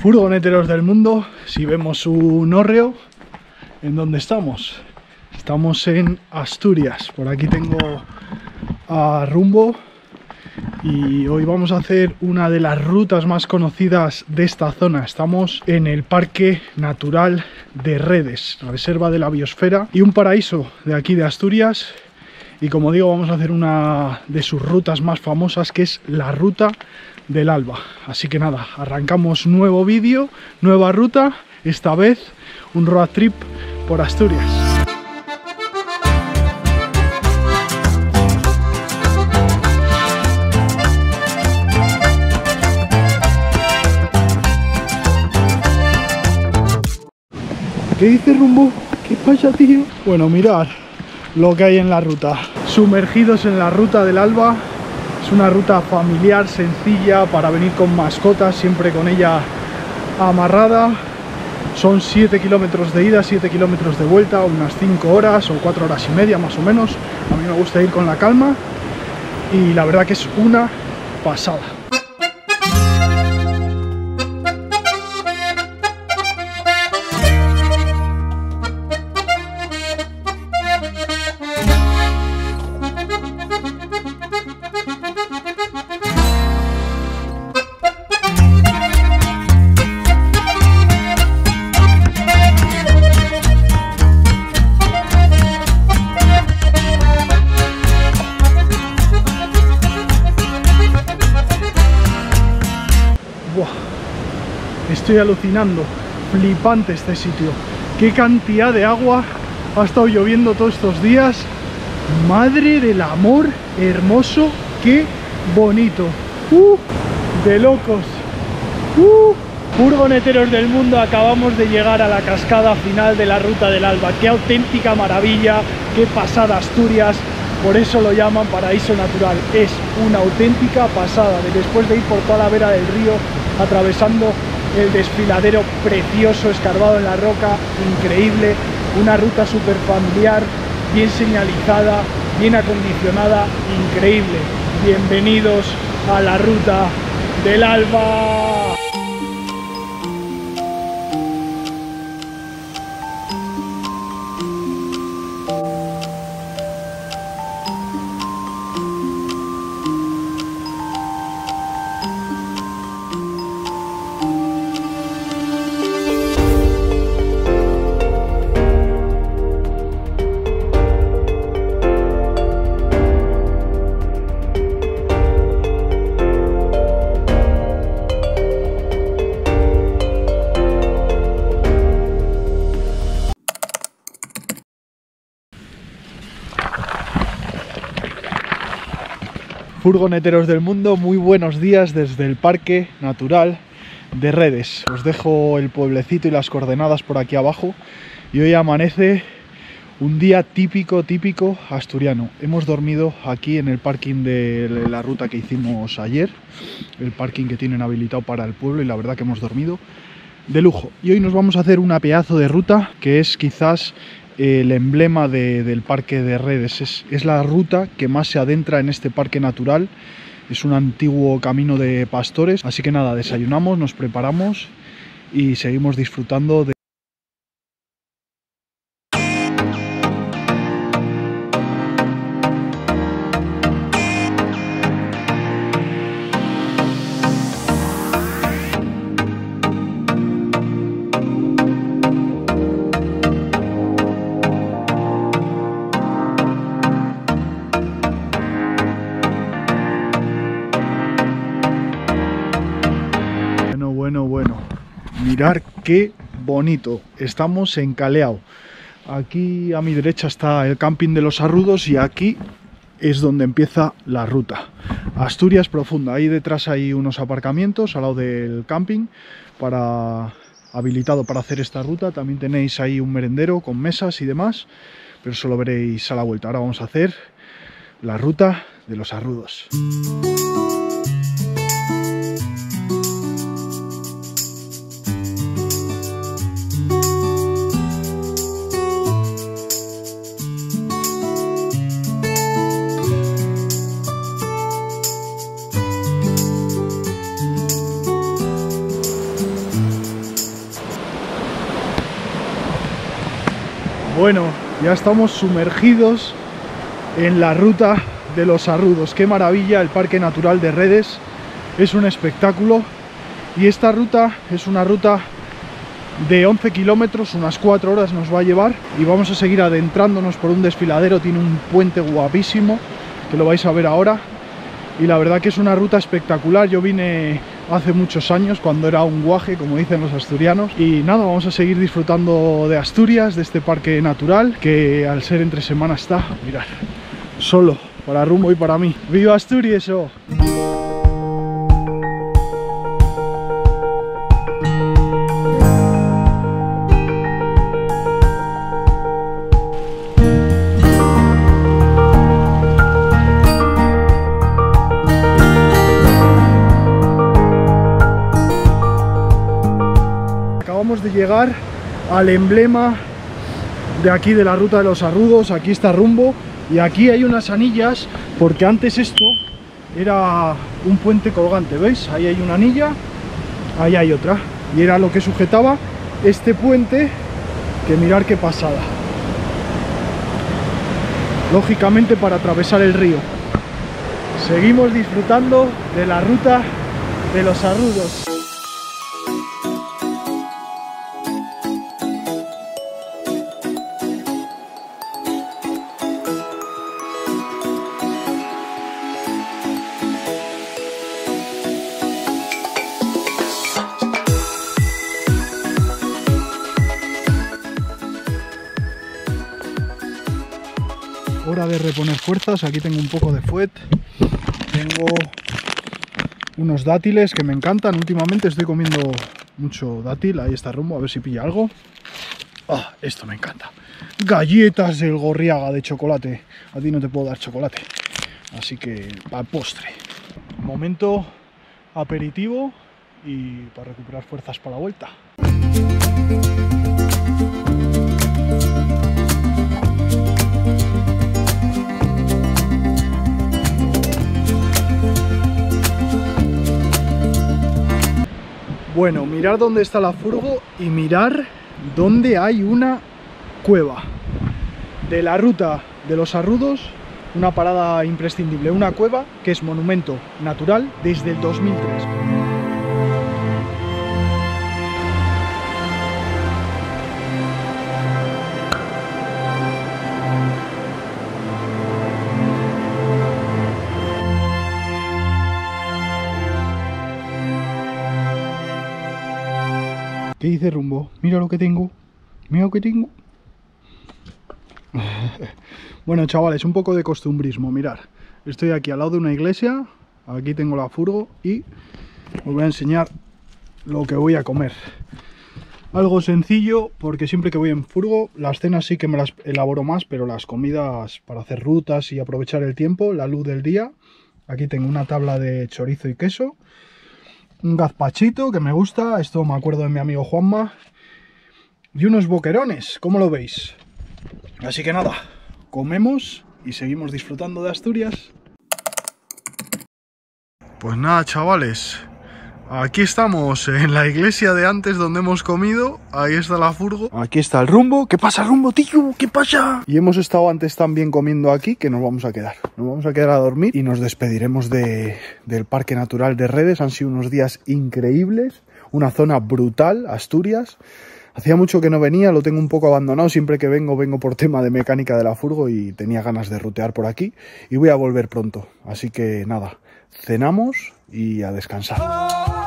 Furgoneteros del mundo, si vemos un hórreo, ¿en dónde estamos? Estamos en Asturias, por aquí tengo a Rumbo y hoy vamos a hacer una de las rutas más conocidas de esta zona. Estamos en el Parque Natural de Redes, reserva de la biosfera y un paraíso de aquí de Asturias. Y como digo, vamos a hacer una de sus rutas más famosas que es la ruta del Alba. Así que nada, arrancamos nuevo vídeo, nueva ruta, esta vez un road trip por Asturias. ¿Qué dice Rumbo? ¿Qué pasa, tío? Bueno, mirar lo que hay en la ruta. Sumergidos en la ruta del Alba, es una ruta familiar, sencilla, para venir con mascotas, siempre con ella amarrada. Son 7 kilómetros de ida, 7 kilómetros de vuelta, unas 5 horas o 4 horas y media más o menos. A mí me gusta ir con la calma y la verdad que es una pasada. Estoy alucinando, flipante este sitio. Qué cantidad de agua ha estado lloviendo todos estos días. Madre del amor hermoso, qué bonito. ¡Uh! de locos. ¡Uh! Furgoneteros del mundo, acabamos de llegar a la cascada final de la Ruta del Alba. Qué auténtica maravilla, qué pasada Asturias. Por eso lo llaman paraíso natural. Es una auténtica pasada. De después de ir por toda la vera del río, atravesando el desfiladero precioso, escarbado en la roca, increíble. Una ruta súper familiar, bien señalizada, bien acondicionada, increíble. Bienvenidos a la Ruta del Alba. Furgoneteros del mundo, muy buenos días desde el Parque Natural de Redes. Os dejo el pueblecito y las coordenadas por aquí abajo. Y hoy amanece un día típico, típico asturiano. Hemos dormido aquí en el parking de la ruta que hicimos ayer, el parking que tienen habilitado para el pueblo y la verdad que hemos dormido de lujo. Y hoy nos vamos a hacer una pedazo de ruta que es quizás el emblema de, del parque de redes. Es, es, la ruta que más se adentra en este parque natural. Es un antiguo camino de pastores. Así que nada, desayunamos, nos preparamos y seguimos disfrutando de... Qué bonito. Estamos en Caleao. Aquí a mi derecha está el camping de los Arrudos y aquí es donde empieza la ruta. Asturias profunda. Ahí detrás hay unos aparcamientos al lado del camping para habilitado para hacer esta ruta. También tenéis ahí un merendero con mesas y demás, pero eso lo veréis a la vuelta. Ahora vamos a hacer la ruta de los Arrudos. Bueno, ya estamos sumergidos en la ruta de los arrudos. Qué maravilla el Parque Natural de Redes. Es un espectáculo. Y esta ruta es una ruta de 11 kilómetros, unas 4 horas nos va a llevar. Y vamos a seguir adentrándonos por un desfiladero. Tiene un puente guapísimo, que lo vais a ver ahora. Y la verdad que es una ruta espectacular. Yo vine hace muchos años, cuando era un guaje, como dicen los asturianos. Y nada, vamos a seguir disfrutando de Asturias, de este parque natural, que al ser entre semana está, mirad, solo, para rumbo y para mí. ¡Viva Asturias! Llegar al emblema de aquí de la ruta de los arrudos, aquí está rumbo y aquí hay unas anillas porque antes esto era un puente colgante, ¿veis? Ahí hay una anilla, ahí hay otra y era lo que sujetaba este puente que mirar qué pasada. Lógicamente para atravesar el río. Seguimos disfrutando de la ruta de los arrudos hora de reponer fuerzas. Aquí tengo un poco de fuet. Tengo unos dátiles que me encantan. Últimamente estoy comiendo mucho dátil. Ahí está rumbo, a ver si pilla algo. Ah, esto me encanta. Galletas del Gorriaga de chocolate. A ti no te puedo dar chocolate. Así que para postre. Momento aperitivo y para recuperar fuerzas para la vuelta. Bueno, mirar dónde está la furgo y mirar dónde hay una cueva. De la ruta de los arrudos, una parada imprescindible, una cueva que es monumento natural desde el 2003. ¿Qué dice Rumbo? Mira lo que tengo. Mira lo que tengo. bueno, chavales, un poco de costumbrismo. Mirar, estoy aquí al lado de una iglesia. Aquí tengo la furgo y os voy a enseñar lo que voy a comer. Algo sencillo, porque siempre que voy en furgo, las cenas sí que me las elaboro más, pero las comidas para hacer rutas y aprovechar el tiempo, la luz del día. Aquí tengo una tabla de chorizo y queso un gazpachito que me gusta, esto me acuerdo de mi amigo Juanma, y unos boquerones, ¿cómo lo veis? Así que nada, comemos y seguimos disfrutando de Asturias. Pues nada, chavales, Aquí estamos en la iglesia de antes donde hemos comido. Ahí está la furgo. Aquí está el rumbo. ¿Qué pasa, rumbo, tío? ¿Qué pasa? Y hemos estado antes también comiendo aquí que nos vamos a quedar. Nos vamos a quedar a dormir y nos despediremos de, del Parque Natural de Redes. Han sido unos días increíbles. Una zona brutal, Asturias. Hacía mucho que no venía, lo tengo un poco abandonado. Siempre que vengo, vengo por tema de mecánica de la furgo y tenía ganas de rutear por aquí. Y voy a volver pronto. Así que nada, cenamos y a descansar.